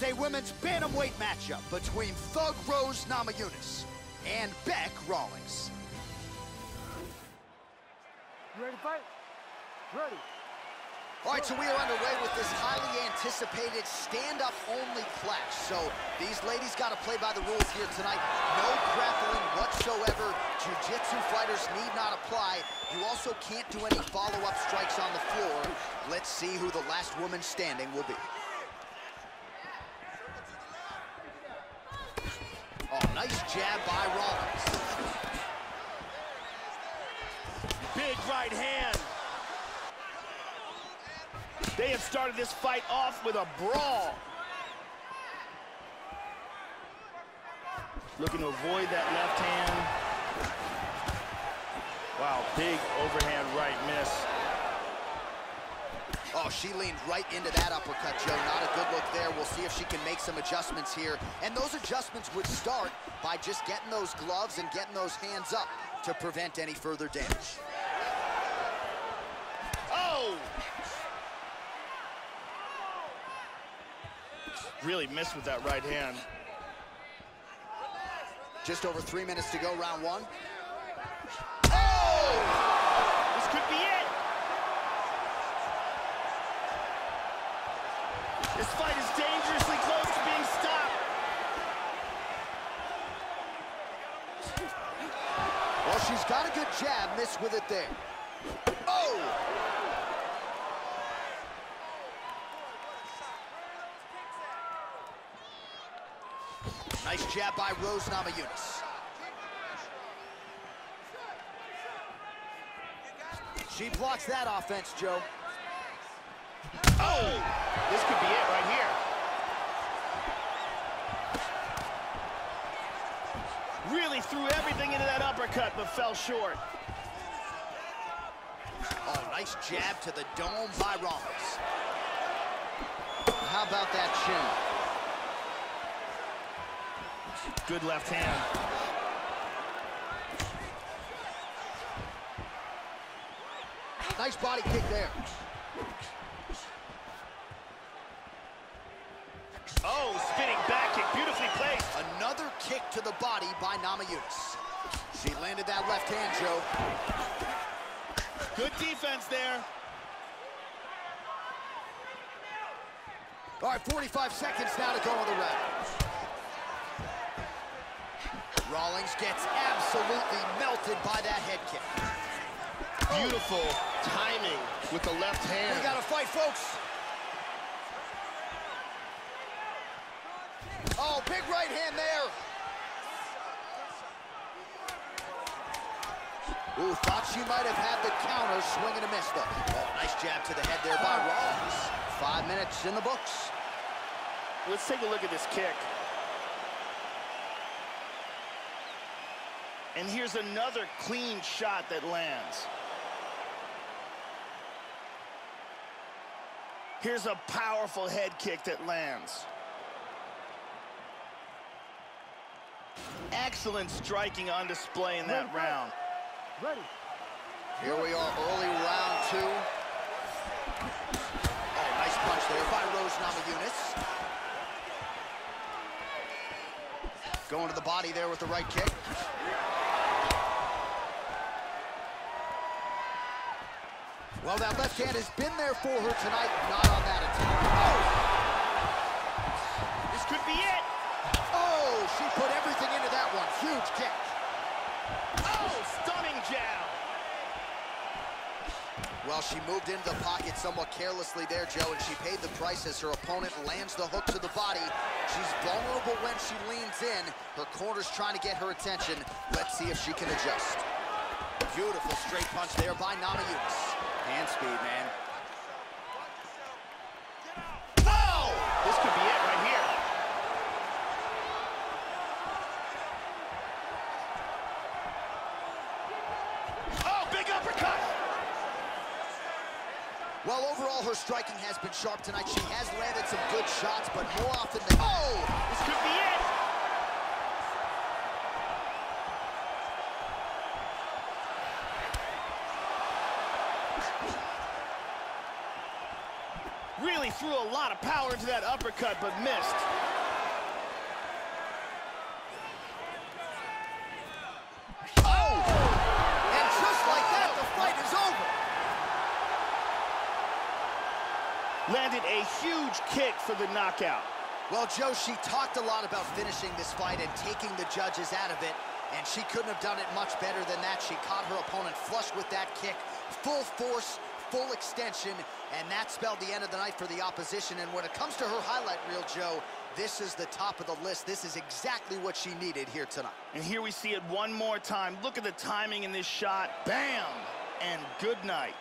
is a women's bantamweight matchup between Thug Rose Namajunas and Bec Rawlings. You ready to fight? Ready. All right, so we are underway with this highly anticipated stand-up only clash. So these ladies got to play by the rules here tonight. No grappling whatsoever. Jiu-jitsu fighters need not apply. You also can't do any follow-up strikes on the floor. Let's see who the last woman standing will be. Nice jab by Rawlings. Big right hand. They have started this fight off with a brawl. Looking to avoid that left hand. Wow, big overhand right miss. Oh, she leaned right into that uppercut, Joe. Not a good look there. We'll see if she can make some adjustments here. And those adjustments would start by just getting those gloves and getting those hands up to prevent any further damage. Oh! Really missed with that right hand. Just over three minutes to go, round one. Oh! This could be it. This fight is dangerously close to being stopped. Well, she's got a good jab, missed with it there. Oh! Nice jab by Rose Namajunas. She blocks that offense, Joe. Oh! This could be it right here. Really threw everything into that uppercut, but fell short. Oh, nice jab to the dome by Rawlings. How about that chin? Good left hand. Nice body kick there. Oh, spinning back kick, beautifully placed. Another kick to the body by Namajunas. She landed that left hand, Joe. Good defense there. All right, 45 seconds now to go in the round. Rawlings gets absolutely melted by that head kick. Beautiful timing with the left hand. We got to fight, folks. Oh, big right hand there. Ooh, thought she might have had the counter, swing and a miss, though. Oh, nice jab to the head there by Rawlings. Five minutes in the books. Let's take a look at this kick. And here's another clean shot that lands. Here's a powerful head kick that lands. Excellent striking on display in that round. Ready. Here we are, early round two. Oh, nice punch there by Rose Namajunas. Going to the body there with the right kick. Well, that left hand has been there for her tonight, not on that attack. Oh! This could be it. Oh, she put everything into that one. Huge kick. Jab. Well, she moved into the pocket somewhat carelessly there, Joe, and she paid the price as her opponent lands the hook to the body. She's vulnerable when she leans in. Her corner's trying to get her attention. Let's see if she can adjust. Beautiful straight punch there by Namajunas. Hand speed, man. Oh! This could be it right here. Oh, big uppercut! Well, overall, her striking has been sharp tonight. She has landed some good shots, but more often than... Oh! This could be it! Really threw a lot of power into that uppercut, but missed. Oh! And just like that, the fight is over. Landed a huge kick for the knockout. Well, Joe, she talked a lot about finishing this fight and taking the judges out of it, and she couldn't have done it much better than that. She caught her opponent flush with that kick, full force, full extension, and that spelled the end of the night for the opposition. And when it comes to her highlight reel, Joe, this is the top of the list. This is exactly what she needed here tonight. And here we see it one more time. Look at the timing in this shot. Bam! And good night.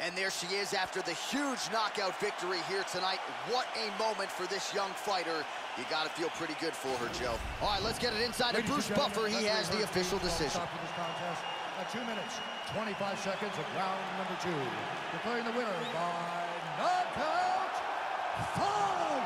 And there she is after the huge knockout victory here tonight. What a moment for this young fighter. You got to feel pretty good for her, Joe. All right, let's get it inside of Bruce Buffer. He has the official decision. At two minutes, 25 seconds of round number two. Declaring the winner by knockout, five.